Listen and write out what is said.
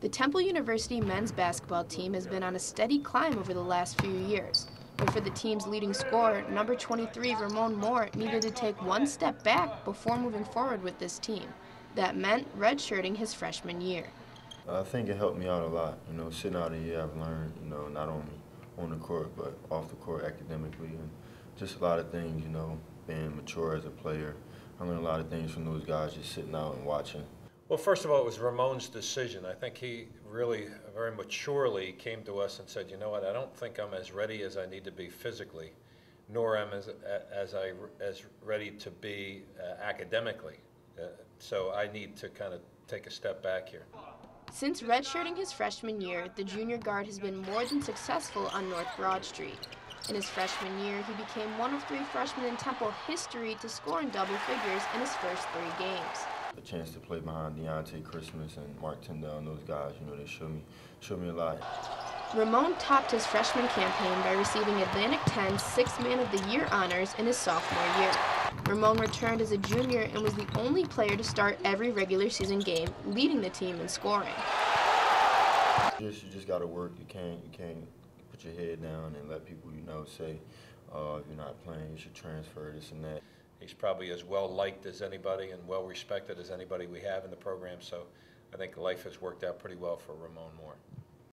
The Temple University men's basketball team has been on a steady climb over the last few years. But for the team's leading scorer, number 23 Ramone Moore needed to take one step back before moving forward with this team. That meant redshirting his freshman year. I think it helped me out a lot. You know, sitting out a year, I've learned, you know, not only on the court, but off the court academically, and just a lot of things, you know, being mature as a player. I learned a lot of things from those guys just sitting out and watching. Well, first of all, it was Ramone's decision. I think he really very maturely came to us and said, you know what, I don't think I'm as ready as I need to be physically, nor am as, as I as ready to be uh, academically. Uh, so I need to kind of take a step back here. Since redshirting his freshman year, the junior guard has been more than successful on North Broad Street. In his freshman year, he became one of three freshmen in Temple history to score in double figures in his first three games. Chance to play behind Dionte Christmas and Mark Tyndale and those guys, you know, they showed me, showed me a lot. Ramone topped his freshman campaign by receiving Atlantic 10 Sixth Man of the Year honors in his sophomore year. Ramone returned as a junior and was the only player to start every regular season game, leading the team in scoring. Just, you just got to work. You can't, you can't put your head down and let people you know say, uh, if you're not playing, you should transfer this and that. He's probably as well liked as anybody and well respected as anybody we have in the program. So I think life has worked out pretty well for Ramone Moore.